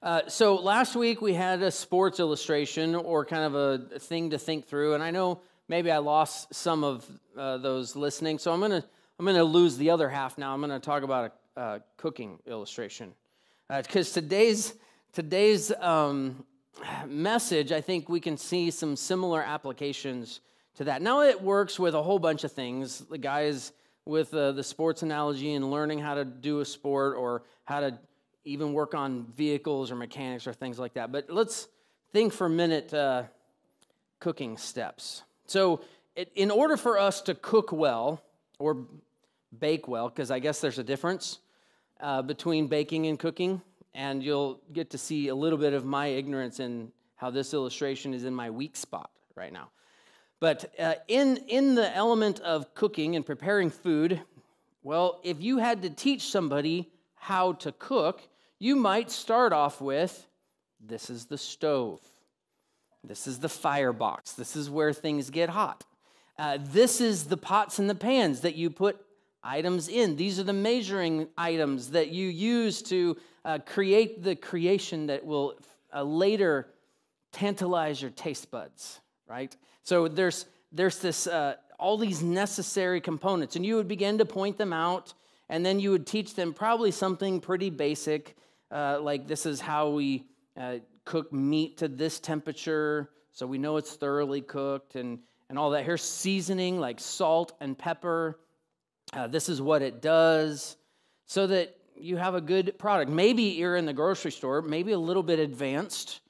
Uh, so last week we had a sports illustration or kind of a thing to think through, and I know maybe I lost some of uh, those listening, so I'm gonna I'm gonna lose the other half now. I'm gonna talk about a, a cooking illustration because uh, today's today's um, message, I think we can see some similar applications to that. Now it works with a whole bunch of things. The guys with uh, the sports analogy and learning how to do a sport or how to even work on vehicles or mechanics or things like that. But let's think for a minute uh, cooking steps. So, it, in order for us to cook well or bake well, because I guess there's a difference uh, between baking and cooking, and you'll get to see a little bit of my ignorance in how this illustration is in my weak spot right now. But uh, in, in the element of cooking and preparing food, well, if you had to teach somebody how to cook, you might start off with this is the stove, this is the firebox, this is where things get hot. Uh, this is the pots and the pans that you put items in. These are the measuring items that you use to uh, create the creation that will uh, later tantalize your taste buds, right? So there's there's this uh, all these necessary components, and you would begin to point them out, and then you would teach them probably something pretty basic, uh, like this is how we uh, cook meat to this temperature, so we know it's thoroughly cooked, and and all that. Here's seasoning like salt and pepper. Uh, this is what it does, so that you have a good product. Maybe you're in the grocery store, maybe a little bit advanced.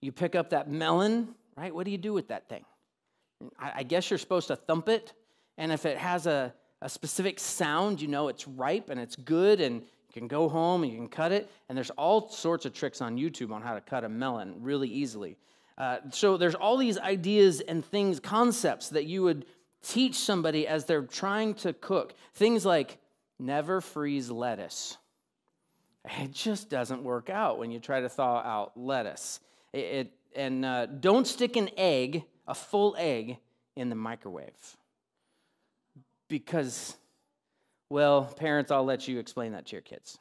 You pick up that melon, right? What do you do with that thing? I guess you're supposed to thump it, and if it has a, a specific sound, you know it's ripe and it's good, and you can go home you can cut it. And there's all sorts of tricks on YouTube on how to cut a melon really easily. Uh, so there's all these ideas and things, concepts that you would teach somebody as they're trying to cook. Things like never freeze lettuce. It just doesn't work out when you try to thaw out lettuce. It, it and uh, don't stick an egg a full egg in the microwave. Because, well, parents, I'll let you explain that to your kids.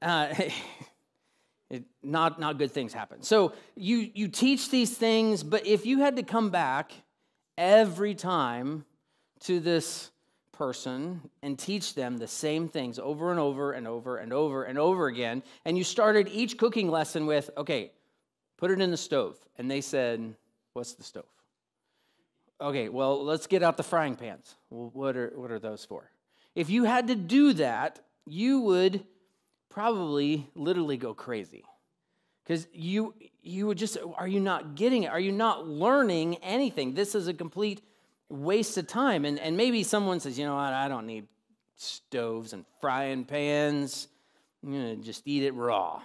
Uh, it, not, not good things happen. So you, you teach these things, but if you had to come back every time to this person and teach them the same things over and over and over and over and over again, and you started each cooking lesson with, okay, put it in the stove. And they said, What's the stove? Okay, well, let's get out the frying pans. Well, what are, what are those for? If you had to do that, you would probably literally go crazy. Because you, you would just, are you not getting it? Are you not learning anything? This is a complete waste of time. And, and maybe someone says, you know what, I don't need stoves and frying pans. I'm going to just eat it raw.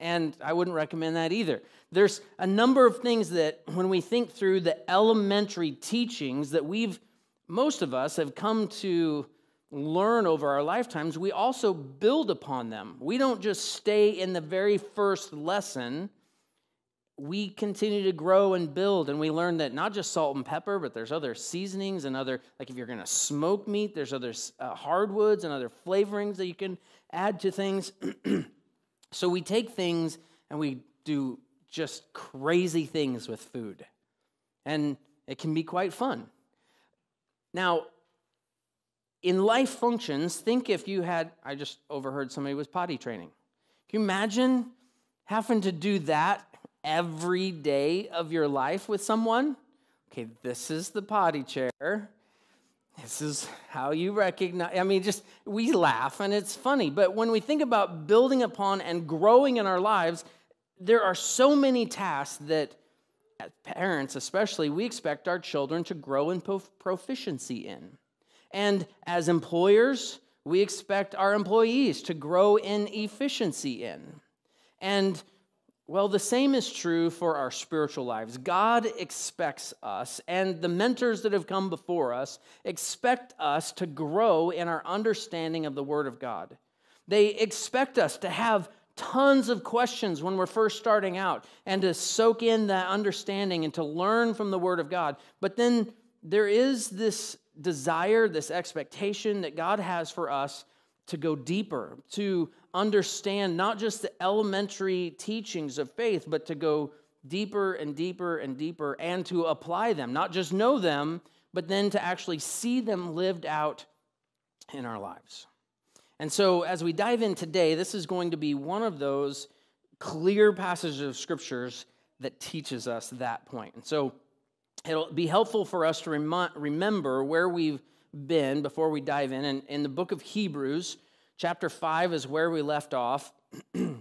And I wouldn't recommend that either. There's a number of things that, when we think through the elementary teachings that we've, most of us have come to learn over our lifetimes, we also build upon them. We don't just stay in the very first lesson. We continue to grow and build, and we learn that not just salt and pepper, but there's other seasonings and other, like if you're gonna smoke meat, there's other uh, hardwoods and other flavorings that you can add to things. So we take things and we do just crazy things with food. And it can be quite fun. Now, in life functions, think if you had, I just overheard somebody was potty training. Can you imagine having to do that every day of your life with someone? Okay, this is the potty chair. This is how you recognize. I mean, just we laugh and it's funny, but when we think about building upon and growing in our lives, there are so many tasks that, as parents especially, we expect our children to grow in proficiency in. And as employers, we expect our employees to grow in efficiency in. And well, the same is true for our spiritual lives. God expects us, and the mentors that have come before us expect us to grow in our understanding of the Word of God. They expect us to have tons of questions when we're first starting out and to soak in that understanding and to learn from the Word of God. But then there is this desire, this expectation that God has for us to go deeper, to understand not just the elementary teachings of faith, but to go deeper and deeper and deeper and to apply them, not just know them, but then to actually see them lived out in our lives. And so, as we dive in today, this is going to be one of those clear passages of scriptures that teaches us that point. And so, it'll be helpful for us to rem- remember where we've been before we dive in. And in the book of Hebrews, chapter 5 is where we left off. and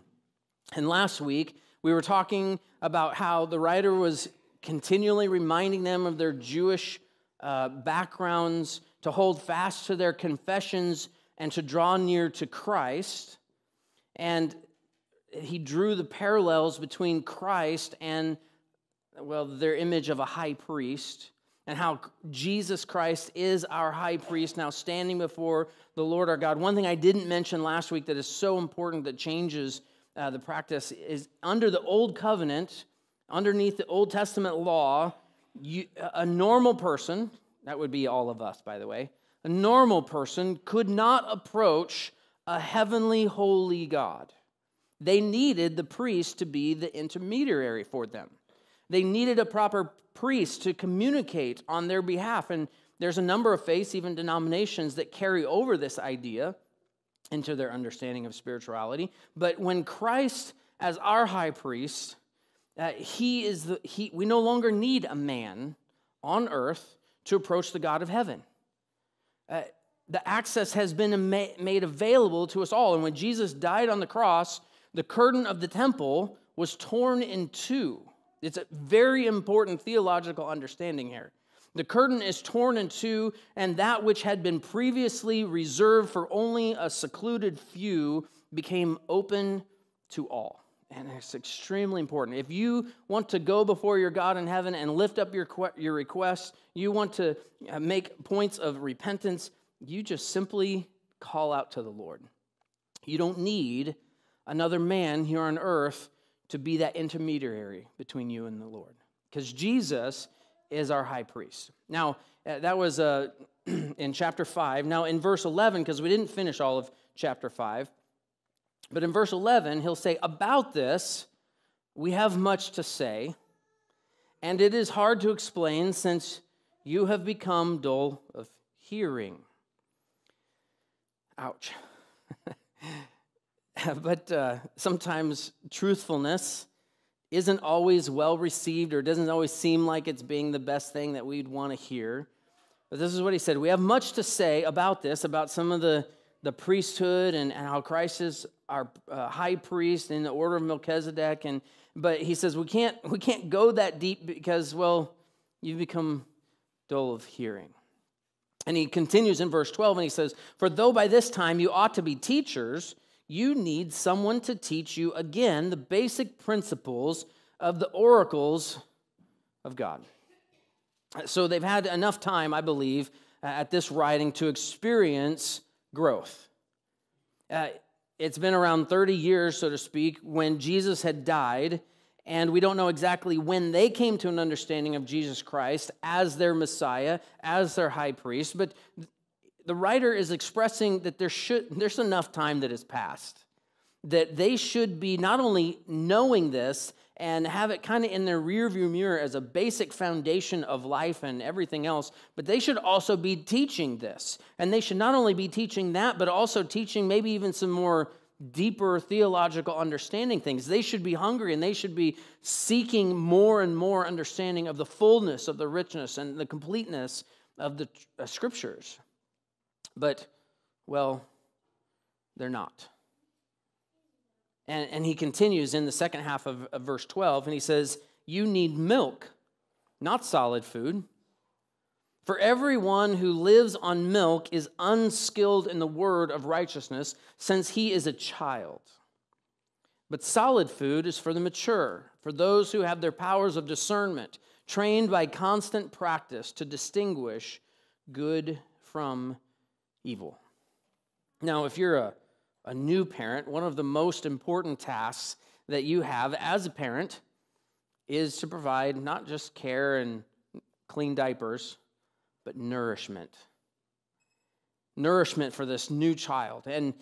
last week, we were talking about how the writer was continually reminding them of their Jewish uh, backgrounds, to hold fast to their confessions, and to draw near to Christ. And he drew the parallels between Christ and, well, their image of a high priest and how Jesus Christ is our high priest now standing before the Lord our God. One thing I didn't mention last week that is so important that changes uh, the practice is under the old covenant, underneath the Old Testament law, you, a normal person, that would be all of us, by the way, a normal person could not approach a heavenly, holy God. They needed the priest to be the intermediary for them. They needed a proper priest to communicate on their behalf. And there's a number of faiths, even denominations, that carry over this idea into their understanding of spirituality. But when Christ, as our high priest, uh, he is the, he, we no longer need a man on earth to approach the God of heaven. Uh, the access has been made available to us all. And when Jesus died on the cross, the curtain of the temple was torn in two. It's a very important theological understanding here. The curtain is torn in two, and that which had been previously reserved for only a secluded few became open to all. And it's extremely important. If you want to go before your God in heaven and lift up your, your requests, you want to uh, make points of repentance, you just simply call out to the Lord. You don't need another man here on earth to be that intermediary between you and the Lord. Because Jesus is our high priest. Now, uh, that was uh, in chapter 5. Now, in verse 11, because we didn't finish all of chapter 5, but in verse 11, he'll say, About this, we have much to say, and it is hard to explain since you have become dull of hearing. Ouch. but uh, sometimes truthfulness isn't always well received or doesn't always seem like it's being the best thing that we'd want to hear. But this is what he said. We have much to say about this, about some of the, the priesthood and, and how Christ is our uh, high priest in the order of Melchizedek. And but he says we can't we can't go that deep because well you've become dull of hearing. And he continues in verse 12 and he says, For though by this time you ought to be teachers, you need someone to teach you again the basic principles of the oracles of God. So they've had enough time, I believe, at this writing to experience growth. Uh, it's been around 30 years, so to speak, when Jesus had died, and we don't know exactly when they came to an understanding of Jesus Christ as their Messiah, as their high priest, but the writer is expressing that there should, there's enough time that has passed, that they should be not only knowing this and have it kind of in their rearview mirror as a basic foundation of life and everything else, but they should also be teaching this. And they should not only be teaching that, but also teaching maybe even some more deeper theological understanding things. They should be hungry and they should be seeking more and more understanding of the fullness of the richness and the completeness of the uh, scriptures. But, well, they're not. And, and he continues in the second half of, of verse 12, and he says, You need milk, not solid food. For everyone who lives on milk is unskilled in the word of righteousness, since he is a child. But solid food is for the mature, for those who have their powers of discernment, trained by constant practice to distinguish good from evil. Now, if you're a, a new parent, one of the most important tasks that you have as a parent is to provide not just care and clean diapers, but nourishment. nourishment for this new child. And,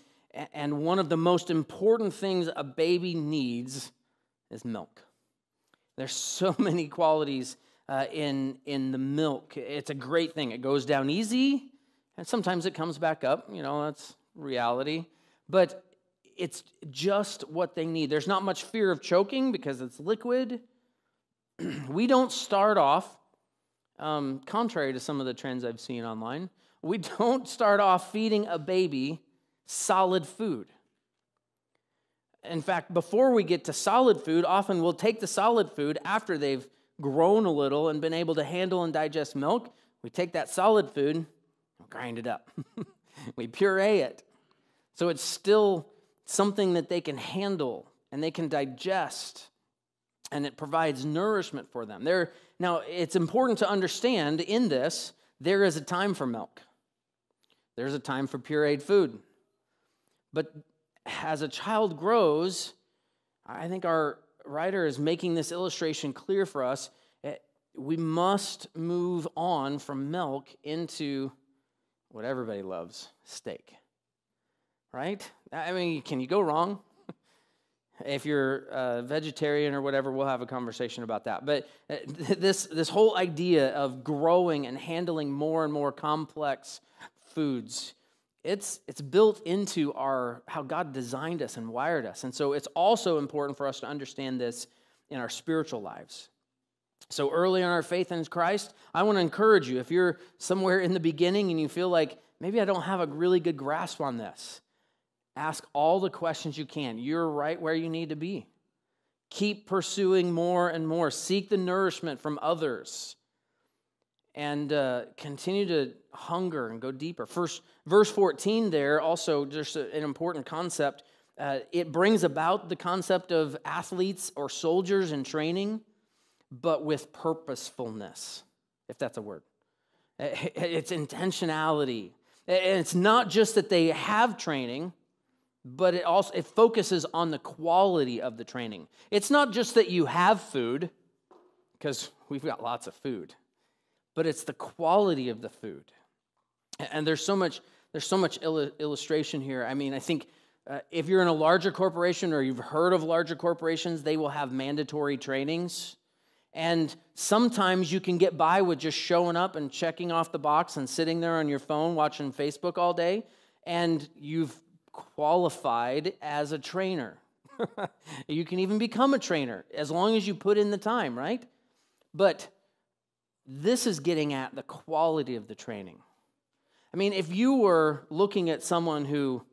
and one of the most important things a baby needs is milk. There's so many qualities uh, in, in the milk. It's a great thing. It goes down easy, and sometimes it comes back up. You know, that's reality. But it's just what they need. There's not much fear of choking because it's liquid. we don't start off, um, contrary to some of the trends I've seen online, we don't start off feeding a baby solid food. In fact, before we get to solid food, often we'll take the solid food after they've grown a little and been able to handle and digest milk. We take that solid food grind it up. we puree it. So it's still something that they can handle and they can digest and it provides nourishment for them. There, now, it's important to understand in this, there is a time for milk. There's a time for pureed food. But as a child grows, I think our writer is making this illustration clear for us. Eh, we must move on from milk into what everybody loves steak. Right? I mean, can you go wrong? if you're a vegetarian or whatever, we'll have a conversation about that. But eh, this, this whole idea of growing and handling more and more complex foods it's it's built into our how God designed us and wired us. And so it's also important for us to understand this in our spiritual lives. So early in our faith in Christ, I want to encourage you if you're somewhere in the beginning and you feel like maybe I don't have a really good grasp on this, ask all the questions you can. You're right where you need to be. Keep pursuing more and more. Seek the nourishment from others and uh, continue to hunger and go deeper. First, verse 14 there, also just an important concept. Uh, it brings about the concept of athletes or soldiers in training, but with purposefulness, if that's a word. Eh, eh, eh, it's intentionality. And it's not just that they have training, but it also it focuses on the quality of the training. It's not just that you have food, because we've got lots of food but it's the quality of the food. And there's so much there's so much il- illustration here. I mean, I think uh, if you're in a larger corporation or you've heard of larger corporations, they will have mandatory trainings. And sometimes you can get by with just showing up and checking off the box and sitting there on your phone watching Facebook all day, and you've qualified as a trainer. you can even become a trainer as long as you put in the time, right? But this is getting at the quality of the training. I mean, if you were looking at someone who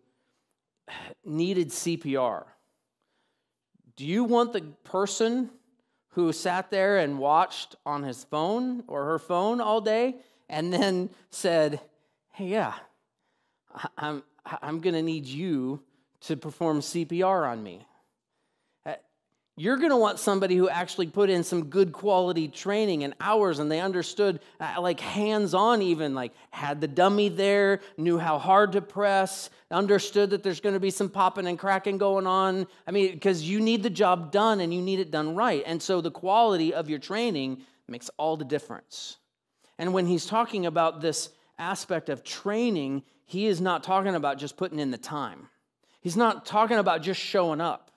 needed CPR, do you want the person who sat there and watched on his phone or her phone all day and then said, Hey, yeah, I'm, I'm going to need you to perform CPR on me? You're going to want somebody who actually put in some good quality training and hours and they understood uh, like hands on even like had the dummy there knew how hard to press understood that there's going to be some popping and cracking going on. I mean because you need the job done and you need it done right and so the quality of your training makes all the difference. And when he's talking about this aspect of training he is not talking about just putting in the time. He's not talking about just showing up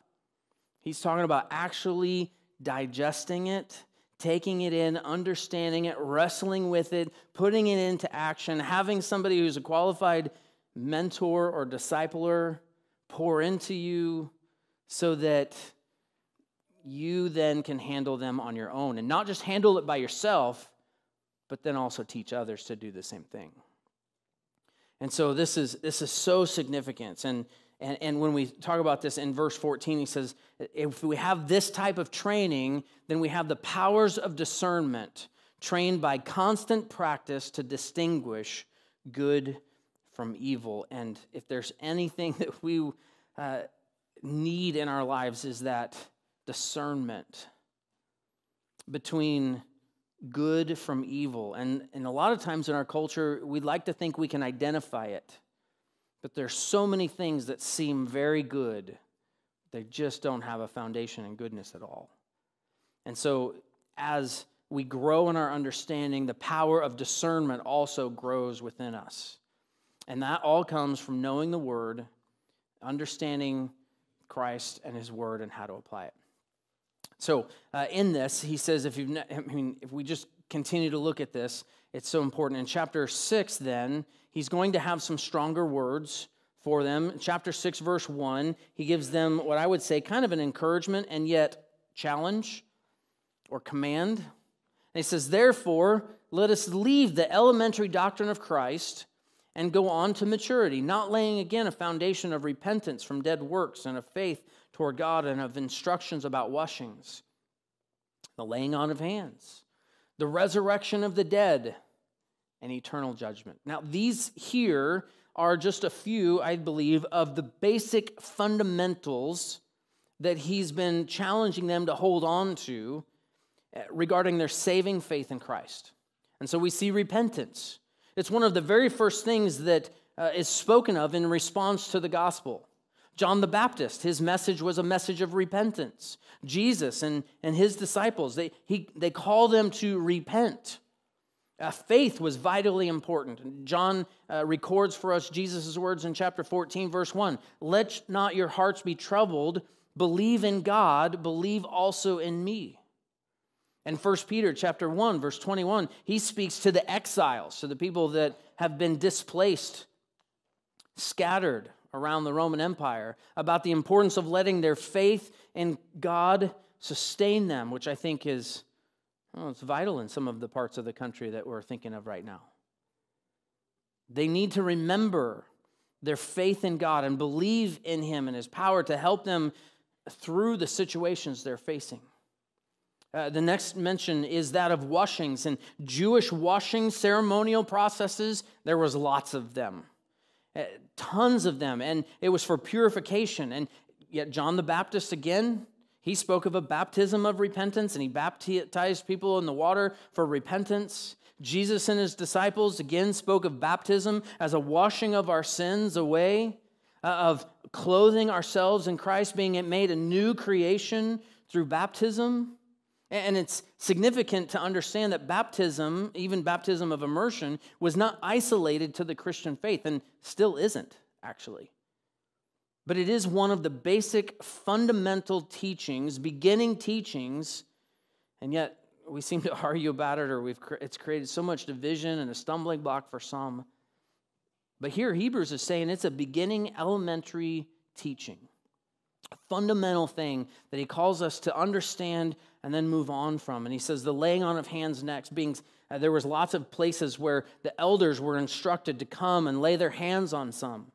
He's talking about actually digesting it, taking it in, understanding it, wrestling with it, putting it into action, having somebody who's a qualified mentor or discipler pour into you so that you then can handle them on your own and not just handle it by yourself, but then also teach others to do the same thing. And so this is this is so significant. And and, and when we talk about this in verse 14, he says, if we have this type of training, then we have the powers of discernment trained by constant practice to distinguish good from evil. And if there's anything that we uh, need in our lives, is that discernment between good from evil. And, and a lot of times in our culture, we'd like to think we can identify it. But there's so many things that seem very good, they just don't have a foundation in goodness at all. And so, as we grow in our understanding, the power of discernment also grows within us. And that all comes from knowing the word, understanding Christ and his word, and how to apply it. So, uh, in this, he says, if, you've I mean, if we just continue to look at this, it's so important. In chapter 6, then, he's going to have some stronger words for them. Chapter 6, verse 1, he gives them what I would say kind of an encouragement and yet challenge or command. And he says, Therefore, let us leave the elementary doctrine of Christ and go on to maturity, not laying again a foundation of repentance from dead works and of faith toward God and of instructions about washings, the laying on of hands, the resurrection of the dead, and eternal judgment. Now, these here are just a few, I believe, of the basic fundamentals that he's been challenging them to hold on to eh, regarding their saving faith in Christ. And so we see repentance. It's one of the very first things that uh, is spoken of in response to the gospel. John the Baptist, his message was a message of repentance. Jesus and, and his disciples, they, he, they call them to repent. Uh, faith was vitally important. John uh, records for us Jesus' words in chapter 14, verse 1 Let not your hearts be troubled. Believe in God, believe also in me. And 1 Peter chapter 1 verse 21, he speaks to the exiles, to the people that have been displaced, scattered around the Roman Empire, about the importance of letting their faith in God sustain them, which I think is well, it's vital in some of the parts of the country that we're thinking of right now. They need to remember their faith in God and believe in Him and His power to help them through the situations they're facing. Uh, the next mention is that of washings and Jewish washing ceremonial processes. There was lots of them, tons of them, and it was for purification. And yet, John the Baptist again, he spoke of a baptism of repentance, and he baptized people in the water for repentance. Jesus and his disciples again spoke of baptism as a washing of our sins away, uh, of clothing ourselves in Christ, being made a new creation through baptism. And it's significant to understand that baptism, even baptism of immersion, was not isolated to the Christian faith and still isn't, actually. But it is one of the basic fundamental teachings, beginning teachings, and yet we seem to argue about it or we've, it's created so much division and a stumbling block for some. But here, Hebrews is saying it's a beginning elementary teaching, a fundamental thing that he calls us to understand and then move on from. And he says the laying on of hands next, being uh, there was lots of places where the elders were instructed to come and lay their hands on some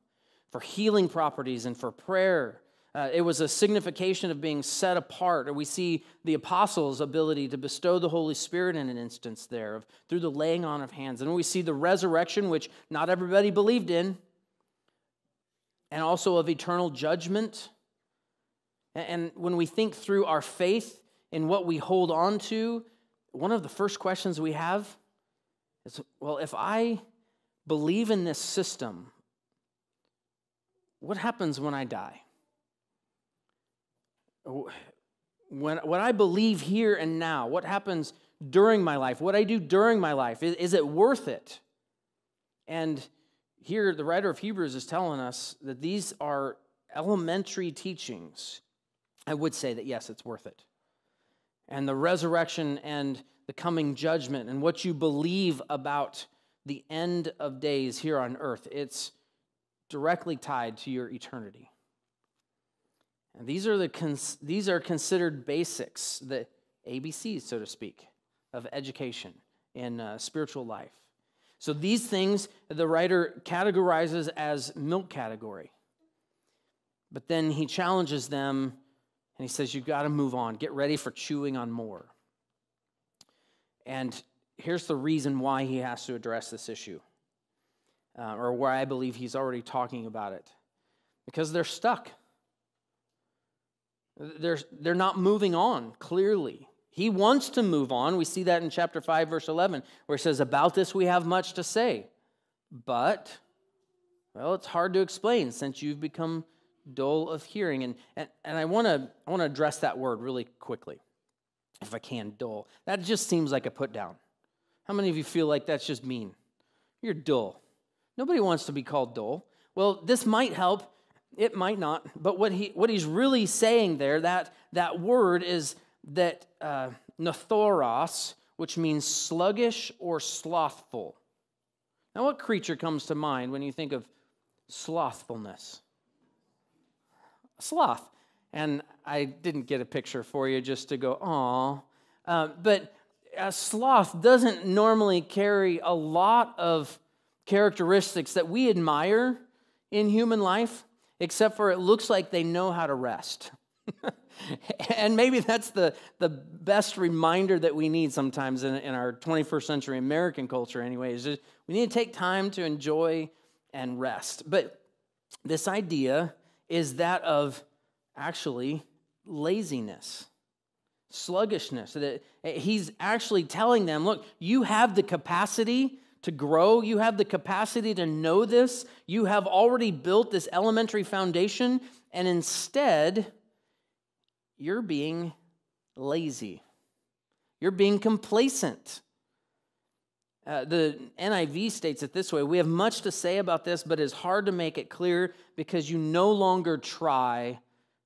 for healing properties and for prayer. Uh, it was a signification of being set apart. And we see the apostles' ability to bestow the Holy Spirit in an instance there of, through the laying on of hands. And we see the resurrection, which not everybody believed in, and also of eternal judgment. And when we think through our faith in what we hold on to, one of the first questions we have is well, if I believe in this system, what happens when I die? When, what I believe here and now, what happens during my life, what I do during my life, is, is it worth it? And here, the writer of Hebrews is telling us that these are elementary teachings. I would say that yes, it's worth it and the resurrection and the coming judgment and what you believe about the end of days here on earth. It's directly tied to your eternity. And these are, the cons- these are considered basics, the ABCs, so to speak, of education in uh, spiritual life. So these things the writer categorizes as milk category. But then he challenges them and he says, You've got to move on. Get ready for chewing on more. And here's the reason why he has to address this issue, uh, or why I believe he's already talking about it. Because they're stuck. They're, they're not moving on, clearly. He wants to move on. We see that in chapter 5, verse 11, where he says, About this we have much to say. But, well, it's hard to explain since you've become dull of hearing. And, and, and I want to I wanna address that word really quickly, if I can, dull. That just seems like a put down. How many of you feel like that's just mean? You're dull. Nobody wants to be called dull. Well, this might help. It might not. But what, he, what he's really saying there, that, that word is that uh, nathoros, which means sluggish or slothful. Now, what creature comes to mind when you think of slothfulness? A sloth. And I didn't get a picture for you just to go, aw. Uh, but a sloth doesn't normally carry a lot of characteristics that we admire in human life, except for it looks like they know how to rest. and maybe that's the, the best reminder that we need sometimes in, in our 21st century American culture, anyways. Is we need to take time to enjoy and rest. But this idea is that of actually laziness, sluggishness. That he's actually telling them, look, you have the capacity to grow. You have the capacity to know this. You have already built this elementary foundation, and instead, you're being lazy. You're being complacent. Uh, the NIV states it this way We have much to say about this, but it's hard to make it clear because you no longer try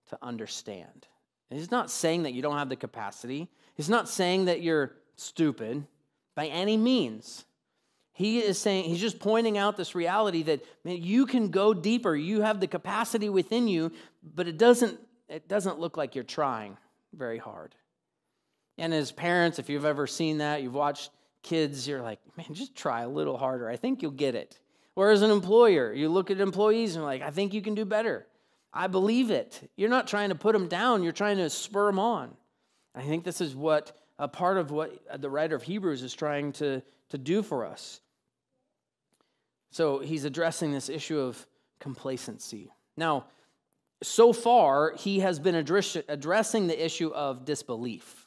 to understand. And he's not saying that you don't have the capacity, he's not saying that you're stupid by any means. He is saying, he's just pointing out this reality that man, you can go deeper. You have the capacity within you, but it doesn't, it doesn't look like you're trying very hard. And as parents, if you've ever seen that, you've watched kids, you're like, man, just try a little harder. I think you'll get it. Or as an employer, you look at employees and you're like, I think you can do better. I believe it. You're not trying to put them down, you're trying to spur them on. I think this is what a part of what uh, the writer of Hebrews is trying to, to do for us. So he's addressing this issue of complacency. Now, so far, he has been address- addressing the issue of disbelief.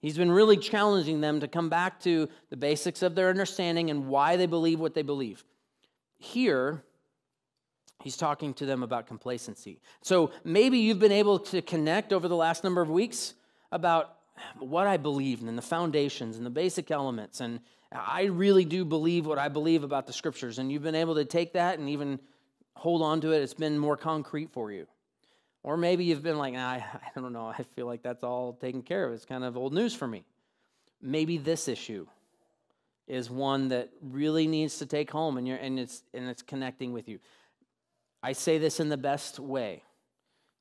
He's been really challenging them to come back to the basics of their understanding and why they believe what they believe. Here, he's talking to them about complacency. So maybe you've been able to connect over the last number of weeks about what I believe and the foundations and the basic elements and I really do believe what I believe about the scriptures, and you've been able to take that and even hold on to it. It's been more concrete for you. Or maybe you've been like, nah, I, don't know, I feel like that's all taken care of. It's kind of old news for me. Maybe this issue is one that really needs to take home and, you're, and, it's, and it's connecting with you. I say this in the best way.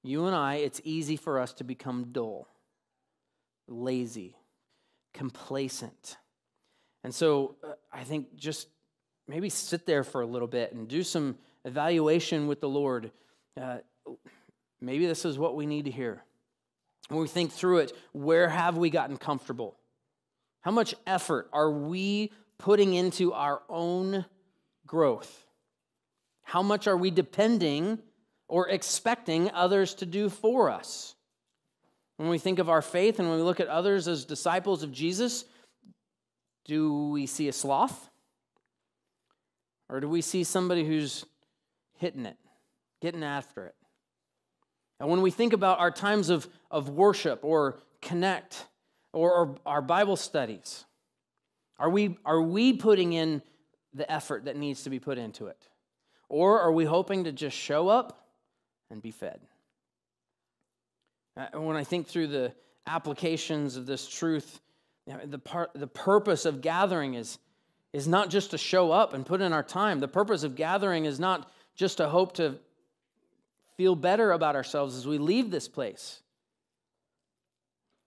You and I, it's easy for us to become dull, lazy, complacent and so uh, I think just maybe sit there for a little bit and do some evaluation with the Lord. Uh, maybe this is what we need to hear. When we think through it, where have we gotten comfortable? How much effort are we putting into our own growth? How much are we depending or expecting others to do for us? When we think of our faith and when we look at others as disciples of Jesus, do we see a sloth? Or do we see somebody who's hitting it, getting after it? And when we think about our times of, of worship or connect or, or our Bible studies, are we, are we putting in the effort that needs to be put into it? Or are we hoping to just show up and be fed? Uh, when I think through the applications of this truth the, part, the purpose of gathering is, is not just to show up and put in our time. The purpose of gathering is not just to hope to feel better about ourselves as we leave this place.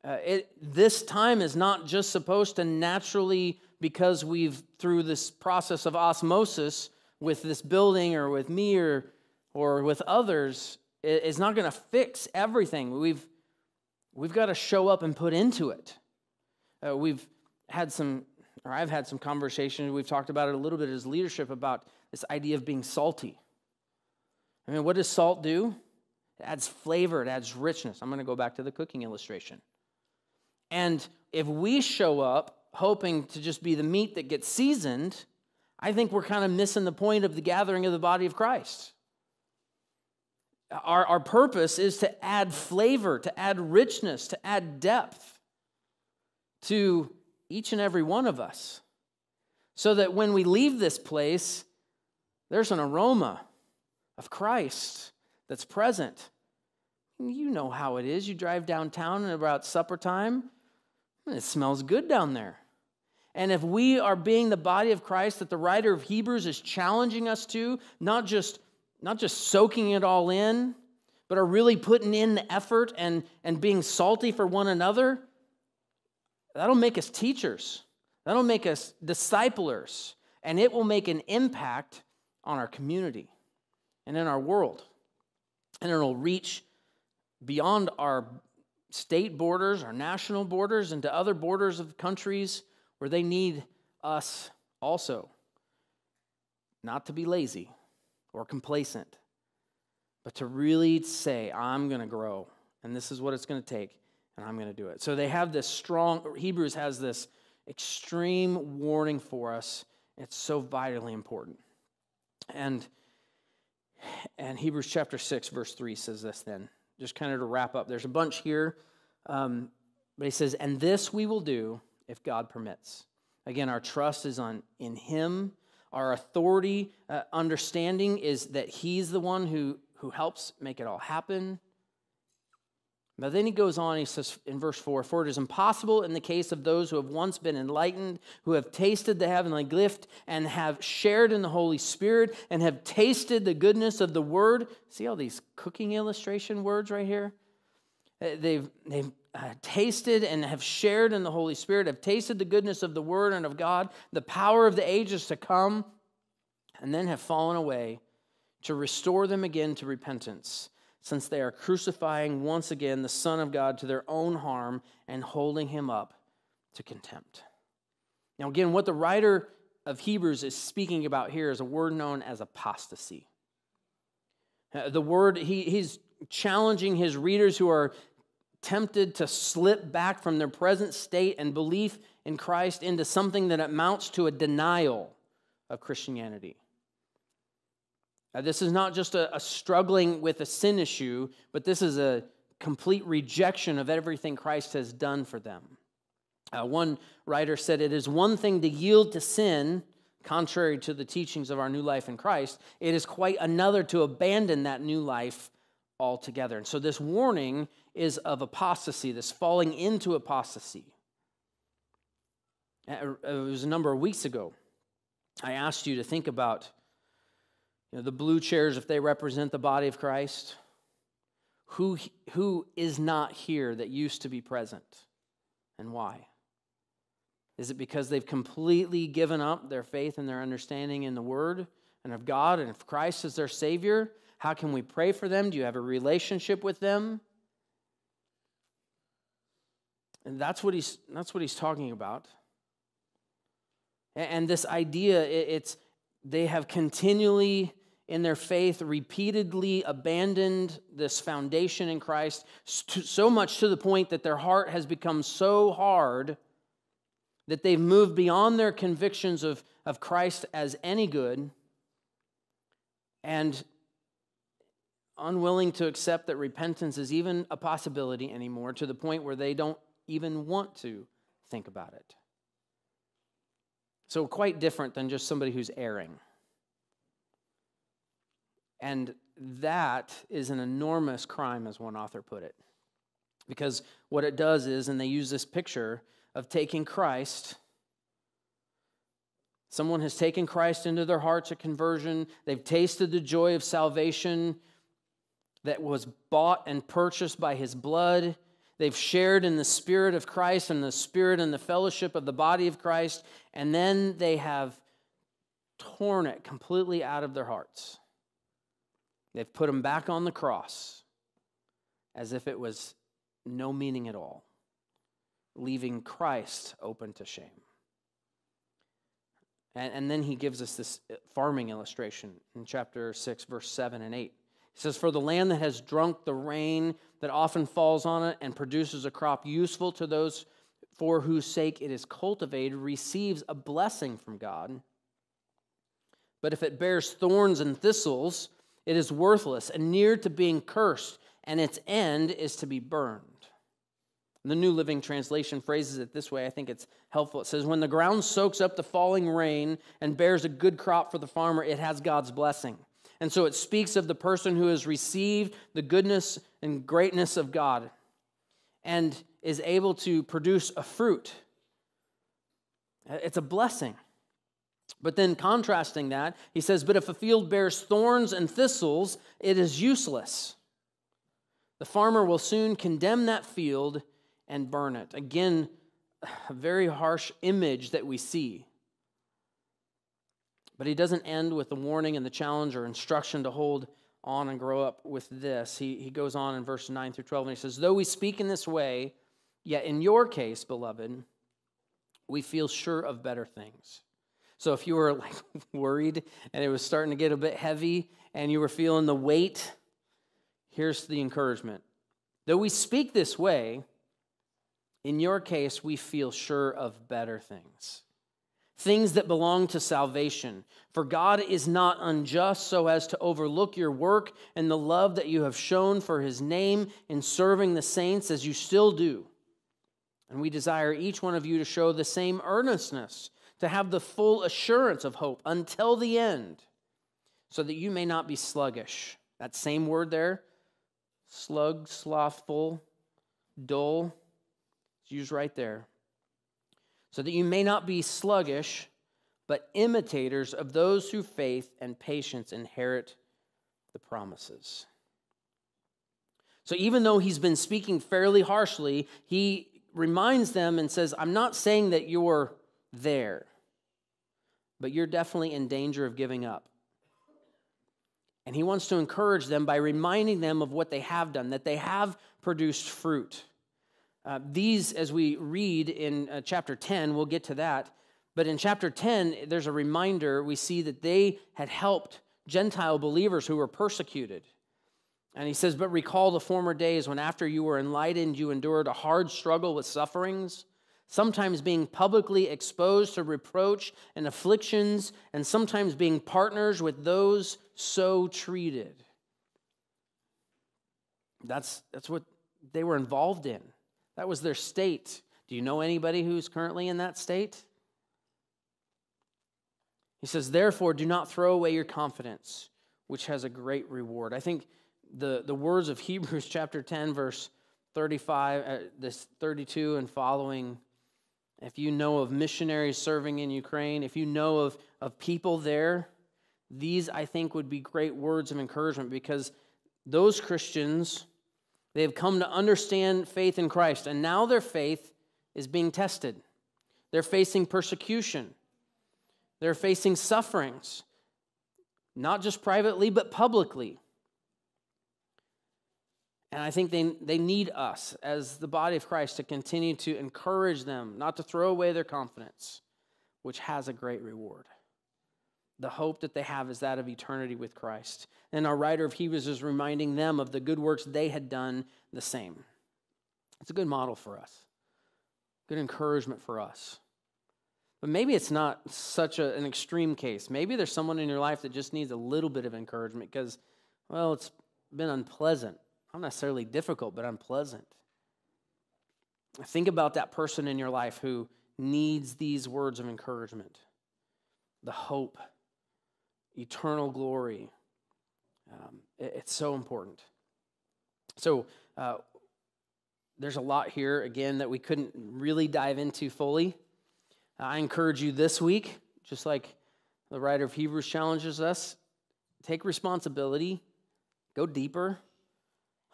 Uh, it, this time is not just supposed to naturally, because we've through this process of osmosis with this building or with me or, or with others, it, it's not going to fix everything. We've, we've got to show up and put into it. Uh, we've had some, or I've had some conversations, we've talked about it a little bit as leadership about this idea of being salty. I mean, what does salt do? It adds flavor, it adds richness. I'm going to go back to the cooking illustration. And if we show up hoping to just be the meat that gets seasoned, I think we're kind of missing the point of the gathering of the body of Christ. Our, our purpose is to add flavor, to add richness, to add depth to each and every one of us. So that when we leave this place, There's an aroma of Christ that's present. You know how it is. You drive downtown and about supper time, it smells good down there. And if we are being the body of Christ that the writer of Hebrews is challenging us to, not just, not just soaking it all in, but are really putting in the effort and, and being salty for one another, that'll make us teachers. That'll make us disciplers. And it will make an impact on our community and in our world. And it'll reach beyond our state borders, our national borders, into other borders of countries where they need us also. Not to be lazy or complacent, but to really say, I'm going to grow, and this is what it's going to take, and I'm going to do it. So they have this strong, Hebrews has this extreme warning for us. It's so vitally important. And and Hebrews chapter 6, verse 3 says this then, just kind of to wrap up. There's a bunch here, um, but he says, And this we will do if God permits. Again, our trust is on in Him. Our authority, uh, understanding is that He's the one who, who helps make it all happen. But then he goes on, he says in verse 4 For it is impossible in the case of those who have once been enlightened, who have tasted the heavenly gift, and have shared in the Holy Spirit, and have tasted the goodness of the word. See all these cooking illustration words right here? Uh, they've, they've uh, tasted and have shared in the Holy Spirit, have tasted the goodness of the Word and of God, the power of the ages to come, and then have fallen away to restore them again to repentance, since they are crucifying once again the Son of God to their own harm and holding him up to contempt. Now, again, what the writer of Hebrews is speaking about here is a word known as apostasy. Uh, the word, he, he's challenging his readers who are tempted to slip back from their present state and belief in Christ into something that amounts to a denial of Christianity. Now, this is not just a, a struggling with a sin issue, but this is a complete rejection of everything Christ has done for them. Uh, one writer said, It is one thing to yield to sin, contrary to the teachings of our new life in Christ. It is quite another to abandon that new life altogether. And so, this warning is of apostasy, this falling into apostasy. Uh, it was a number of weeks ago. I asked you to think about you know, the blue chairs, if they represent the body of Christ. Who, who is not here that used to be present and why? Is it because they've completely given up their faith and their understanding in the Word and of God and of Christ as their Savior? How can we pray for them? Do you have a relationship with them? And that's what he's, that's what he's talking about. And this idea, it's they have continually in their faith repeatedly abandoned this foundation in Christ so much to the point that their heart has become so hard that they've moved beyond their convictions of, of Christ as any good and unwilling to accept that repentance is even a possibility anymore to the point where they don't even want to think about it. So, quite different than just somebody who's erring. And that is an enormous crime, as one author put it. Because what it does is, and they use this picture of taking Christ Someone has taken Christ into their hearts at conversion. They've tasted the joy of salvation that was bought and purchased by his blood. They've shared in the Spirit of Christ and the Spirit and the fellowship of the body of Christ. And then they have torn it completely out of their hearts. They've put him back on the cross as if it was no meaning at all, leaving Christ open to shame. And, and then he gives us this farming illustration in chapter 6, verse 7 and 8. He says, For the land that has drunk the rain that often falls on it and produces a crop useful to those for whose sake it is cultivated receives a blessing from God. But if it bears thorns and thistles, it is worthless and near to being cursed, and its end is to be burned. The New Living Translation phrases it this way. I think it's helpful. It says, When the ground soaks up the falling rain and bears a good crop for the farmer, it has God's blessing. And so it speaks of the person who has received the goodness and greatness of God and is able to produce a fruit. It's a blessing. But then, contrasting that, he says, But if a field bears thorns and thistles, it is useless. The farmer will soon condemn that field and burn it. Again, a very harsh image that we see. But he doesn't end with the warning and the challenge or instruction to hold on and grow up with this. He, he goes on in verse 9 through 12, and he says, Though we speak in this way, yet in your case, beloved, we feel sure of better things. So if you were like worried and it was starting to get a bit heavy and you were feeling the weight, here's the encouragement. Though we speak this way, in your case, we feel sure of better things, things that belong to salvation. For God is not unjust so as to overlook your work and the love that you have shown for his name in serving the saints as you still do. And we desire each one of you to show the same earnestness, to have the full assurance of hope until the end, so that you may not be sluggish. That same word there, slug, slothful, dull it's used right there. So that you may not be sluggish, but imitators of those who faith and patience inherit the promises. So even though he's been speaking fairly harshly, he reminds them and says, I'm not saying that you're there, but you're definitely in danger of giving up. And he wants to encourage them by reminding them of what they have done, that they have produced fruit. Uh, these, as we read in uh, chapter 10, we'll get to that. But in chapter 10, there's a reminder. We see that they had helped Gentile believers who were persecuted. And he says, But recall the former days when, after you were enlightened, you endured a hard struggle with sufferings, sometimes being publicly exposed to reproach and afflictions, and sometimes being partners with those so treated. That's, that's what they were involved in. That was their state. Do you know anybody who's currently in that state? He says, Therefore, do not throw away your confidence, which has a great reward. I think the, the words of Hebrews chapter 10, verse 35, uh, this 32 and following. If you know of missionaries serving in Ukraine, if you know of, of people there, these I think would be great words of encouragement because those Christians they have come to understand faith in Christ, and now their faith is being tested. They're facing persecution, they're facing sufferings, not just privately, but publicly. And I think they, they need us as the body of Christ to continue to encourage them, not to throw away their confidence, which has a great reward the hope that they have is that of eternity with Christ. And our writer of Hebrews is reminding them of the good works they had done the same. It's a good model for us, good encouragement for us. But maybe it's not such a, an extreme case. Maybe there's someone in your life that just needs a little bit of encouragement because, well, it's been unpleasant. Not necessarily difficult, but unpleasant. Think about that person in your life who needs these words of encouragement the hope eternal glory. Um, it, it's so important. So, uh, there's a lot here, again, that we couldn't really dive into fully. I encourage you this week, just like the writer of Hebrews challenges us, take responsibility, go deeper,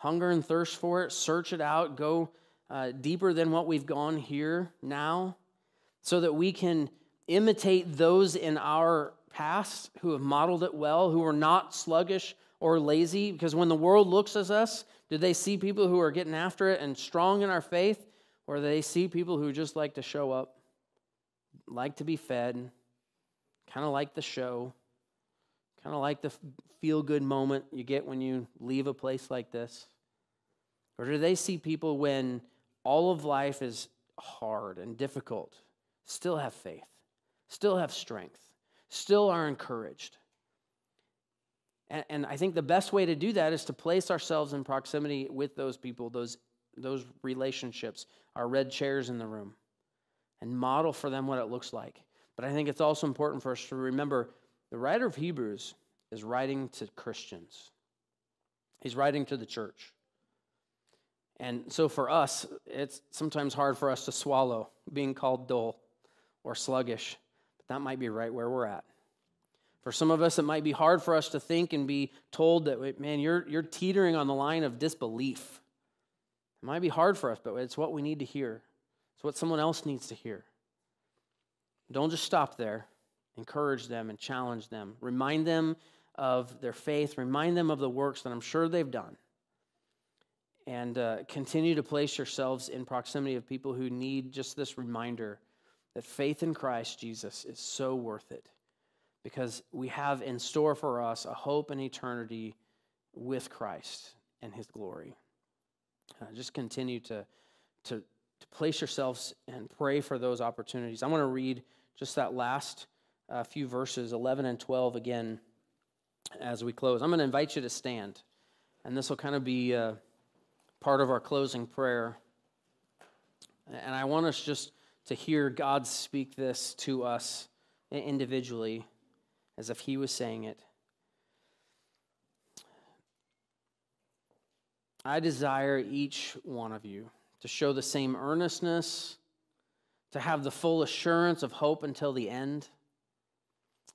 hunger and thirst for it, search it out, go uh, deeper than what we've gone here now, so that we can imitate those in our past who have modeled it well, who are not sluggish or lazy. Because when the world looks at us, do they see people who are getting after it and strong in our faith? Or they see people who just like to show up, like to be fed, kind of like the show, kind of like the feel good moment you get when you leave a place like this? Or do they see people when all of life is hard and difficult, still have faith, still have strength? still are encouraged. And, and I think the best way to do that is to place ourselves in proximity with those people, those those relationships, our red chairs in the room, and model for them what it looks like. But I think it's also important for us to remember the writer of Hebrews is writing to Christians, he's writing to the church. And so for us, it's sometimes hard for us to swallow being called dull or sluggish, but that might be right where we're at. For some of us, it might be hard for us to think and be told that, man, you're, you're teetering on the line of disbelief. It might be hard for us, but it's what we need to hear. It's what someone else needs to hear. Don't just stop there. Encourage them and challenge them. Remind them of their faith. Remind them of the works that I'm sure they've done. And uh, continue to place yourselves in proximity of people who need just this reminder that faith in Christ Jesus is so worth it because we have in store for us a hope and eternity with Christ and his glory. Uh, just continue to, to, to place yourselves and pray for those opportunities. I want to read just that last uh, few verses, 11 and 12, again as we close. I'm going to invite you to stand, and this will kind of be uh, part of our closing prayer. And I want us just to hear God speak this to us individually as if He was saying it. I desire each one of you to show the same earnestness, to have the full assurance of hope until the end,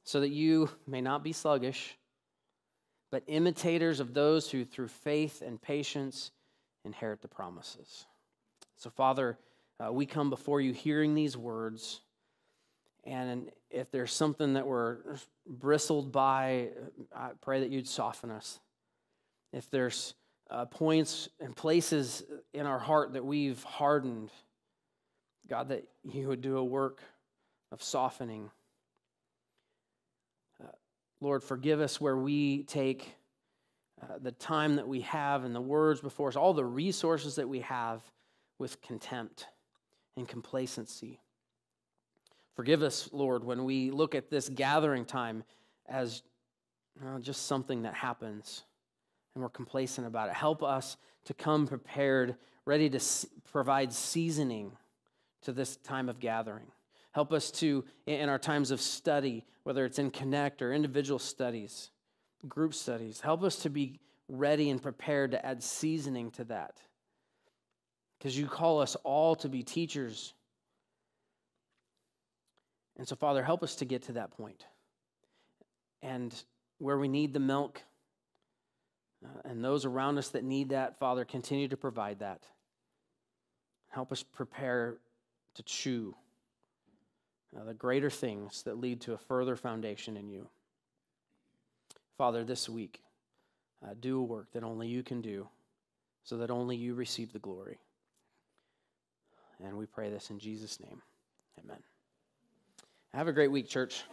so that you may not be sluggish but imitators of those who through faith and patience inherit the promises. So, Father, uh, we come before you hearing these words. And if there's something that we're bristled by, I pray that you'd soften us. If there's uh, points and places in our heart that we've hardened, God, that you would do a work of softening Lord, forgive us where we take uh, the time that we have and the words before us, all the resources that we have with contempt and complacency. Forgive us, Lord, when we look at this gathering time as just something that happens and we're complacent about it. Help us to come prepared, ready to provide seasoning to this time of gathering. Help us to, in our times of study, whether it's in Connect or individual studies, group studies, help us to be ready and prepared to add seasoning to that. Because you call us all to be teachers. And so, Father, help us to get to that point. And where we need the milk, uh, and those around us that need that, Father, continue to provide that. Help us prepare to chew uh, the greater things that lead to a further foundation in you. Father, this week, uh, do a work that only you can do so that only you receive the glory. And we pray this in Jesus' name. Amen. Have a great week, church.